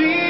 be